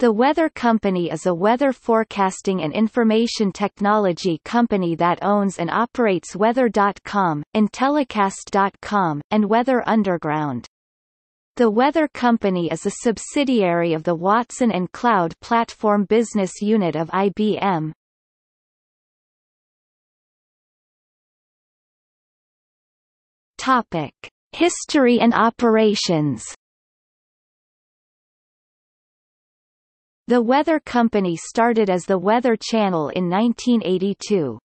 The Weather Company is a weather forecasting and information technology company that owns and operates Weather.com, Intellicast.com, and Weather Underground. The Weather Company is a subsidiary of the Watson and Cloud Platform business unit of IBM. Topic: History and operations. The Weather Company started as the Weather Channel in 1982.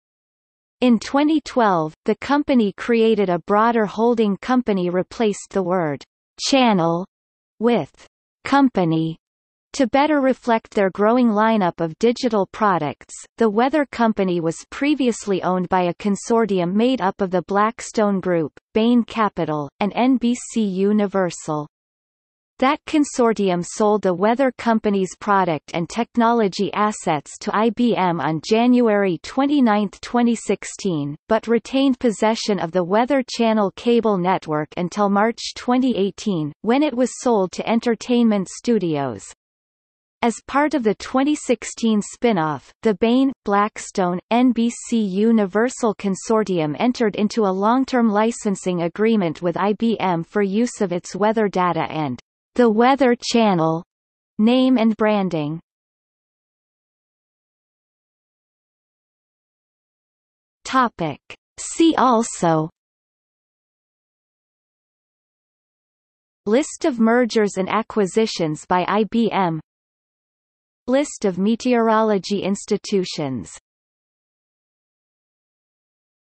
In 2012, the company created a broader holding company replaced the word channel with company to better reflect their growing lineup of digital products, the Weather Company was previously owned by a consortium made up of the Blackstone Group, Bain Capital, and NBC Universal. That consortium sold the Weather Company's product and technology assets to IBM on January 29, 2016, but retained possession of the Weather Channel cable network until March 2018, when it was sold to Entertainment Studios. As part of the 2016 spin-off, the Bain, Blackstone, NBC Universal Consortium entered into a long-term licensing agreement with IBM for use of its weather data and the Weather Channel name and branding. Topic. See also List of mergers and acquisitions by IBM List of meteorology institutions